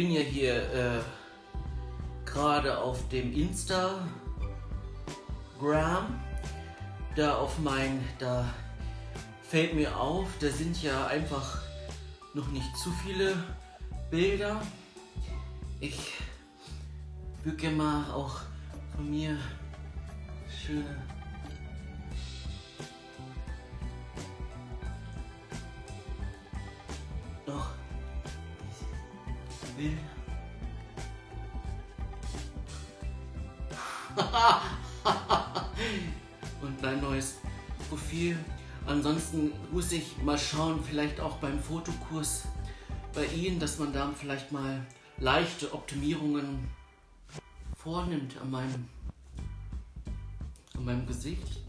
bin ja hier äh, gerade auf dem Instagram. Da auf mein, da fällt mir auf, da sind ja einfach noch nicht zu viele Bilder. Ich gerne mal auch von mir schöne noch Bilder. Und ein neues Profil. Ansonsten muss ich mal schauen, vielleicht auch beim Fotokurs bei Ihnen, dass man da vielleicht mal leichte Optimierungen vornimmt an meinem, an meinem Gesicht.